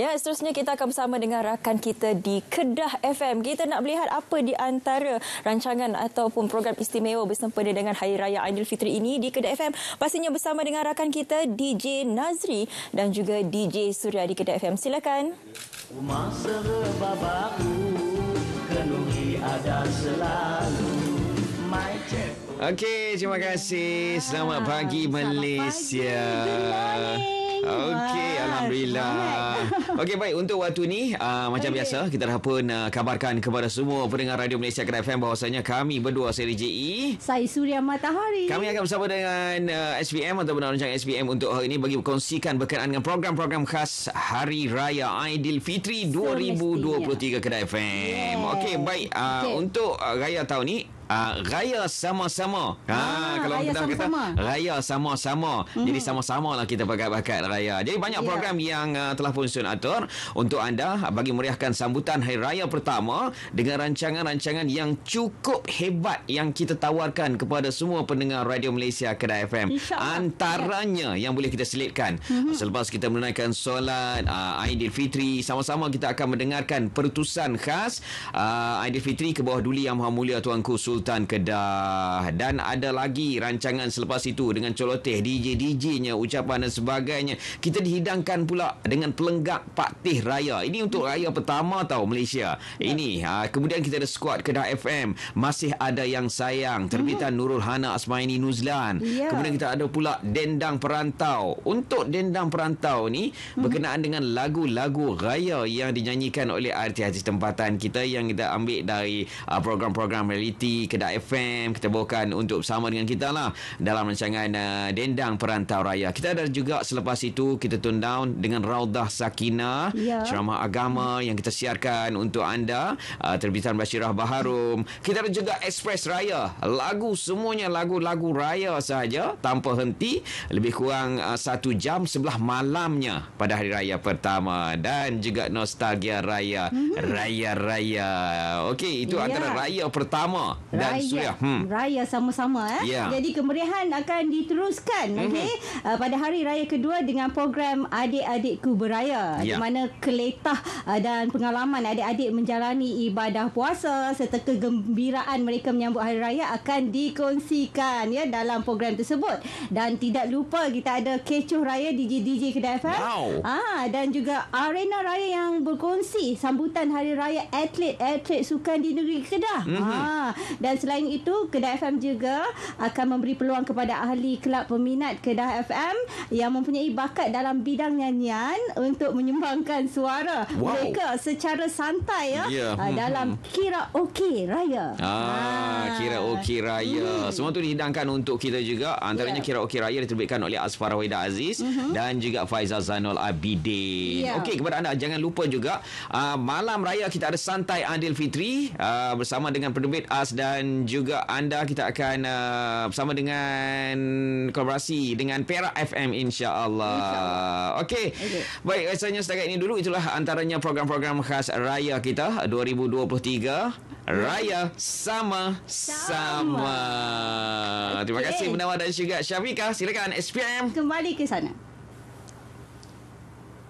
Ya, seterusnya kita akan bersama dengan rakan kita di Kedah FM. Kita nak melihat apa di antara rancangan ataupun program istimewa bersempena dengan Hari Raya Aidilfitri ini di Kedah FM. Pastinya bersama dengan rakan kita DJ Nazri dan juga DJ Surya di Kedah FM. Silakan. Masa ada selalu Okey, terima kasih. Selamat pagi Malaysia. Pagi. Okey, alhamdulillah. Okey, baik untuk waktu ni uh, macam okay. biasa kita dah pun uh, kabarkan kepada semua pendengar Radio Malaysia Kedai FM bahawasanya kami berdua seri JE. Saya Surya Matahari. Kami akan bersama dengan uh, SPM atau benar rancangan SPM untuk hari ini bagi berkongsikan berkenaan dengan program-program khas Hari Raya Aidilfitri 2023 Kedai FM. Yes. Okey, baik uh, okay. untuk uh, raya tahun ni uh, raya sama-sama. Ha ah, kalau raya kita kata raya sama-sama. Mm-hmm. Jadi sama-sama lah kita bakat-bakat raya. Jadi banyak yeah. program yang uh, telah pun Sun atur untuk anda bagi meriahkan sambutan hari raya pertama dengan rancangan-rancangan yang cukup hebat yang kita tawarkan kepada semua pendengar Radio Malaysia Kedai FM. Antaranya yeah. yang boleh kita selitkan mm-hmm. selepas kita menunaikan solat uh, Aidilfitri sama-sama kita akan mendengarkan pertusan khas uh, Aidilfitri ke bawah duli yang Maha Mulia Tuanku Sultan Sultan Kedah. Dan ada lagi rancangan selepas itu dengan coloteh DJ-DJ-nya ucapan dan sebagainya. Kita dihidangkan pula dengan pelenggak Patih Raya. Ini untuk raya pertama tau Malaysia. Ini ha, kemudian kita ada squad Kedah FM masih ada yang sayang. Terbitan hmm. Nurul Hana Asmaini Nuzlan. Ya. kemudian kita ada pula Dendang Perantau. Untuk Dendang Perantau ni hmm. berkenaan dengan lagu-lagu raya yang dinyanyikan oleh artis-artis tempatan kita yang kita ambil dari uh, program-program reality Kedah FM kita bawakan untuk bersama dengan kita lah dalam rancangan uh, Dendang Perantau Raya. Kita ada juga selepas itu kita tune down dengan Raudah Sakina ya. ceramah agama yang kita siarkan untuk anda uh, terbitan Bashirah Baharum. Kita ada juga Express Raya. Lagu semuanya lagu-lagu raya sahaja tanpa henti lebih kurang uh, satu jam sebelah malamnya pada hari raya pertama dan juga nostalgia raya hmm. raya-raya. Okey itu ya. antara raya pertama dan raya, Suria. Hmm. Raya sama-sama eh. Yeah. Jadi kemeriahan akan diteruskan mm-hmm. okey uh, pada hari raya kedua dengan program Adik-adikku beraya yeah. di ya. mana keletah uh, dan pengalaman adik-adik menjalani ibadah puasa serta kegembiraan mereka menyambut hari raya akan dikongsikan ya dalam program tersebut. Dan tidak lupa kita ada kecoh raya DJ DJ Kedai FM. Wow. Ah dan juga arena raya yang berkongsi sambutan hari raya atlet-atlet sukan di negeri Kedah. Mm-hmm. Ah dan selain itu Kedah FM juga akan memberi peluang kepada ahli kelab peminat Kedah FM yang mempunyai bakat dalam bidang nyanyian untuk menyumbangkan suara wow. mereka secara santai ya yeah. Hmm, dalam hmm. kira okey raya. Ah, ah. kira okey raya. Hmm. Semua tu dihidangkan untuk kita juga. Antaranya yeah. kira okey raya diterbitkan oleh Asfara Wida Aziz uh-huh. dan juga Faizal Zainul Abidin. Yeah. Okey kepada anda jangan lupa juga uh, malam raya kita ada santai Adil Fitri uh, bersama dengan penerbit AS dan dan juga anda kita akan uh, bersama dengan kolaborasi dengan Perak FM insya-Allah. Okey. Okay. Baik, rasanya setakat ini dulu itulah antaranya program-program khas raya kita 2023. Raya sama-sama. sama. Okay. Terima kasih Menawar dan juga Syafika. Silakan SPM kembali ke sana.